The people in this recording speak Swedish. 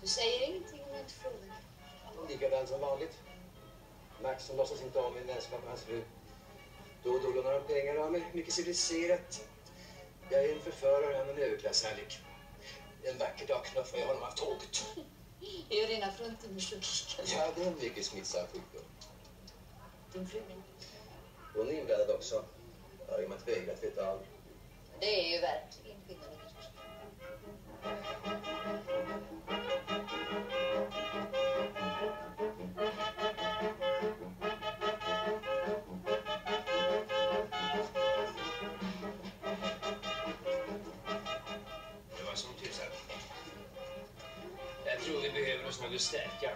Du säger ingenting om jag inte frågar. Likadant som vanligt. Max låtsas inte om min vänskap med hans fru. Då och då lånar han pengar av mig. Mycket civiliserat. Jag är en förförare, han en överklasshärlig. En vacker dag knuffar jag honom av tåget. Det är ju rena fruntimmerlogiken. Ja, det är en mycket smittsam sjukdom. Din fru. Hon är inblandad också. Jag har ju att vägrat veta allt. Det är ju verkligen skillnaden. som man vill stärka.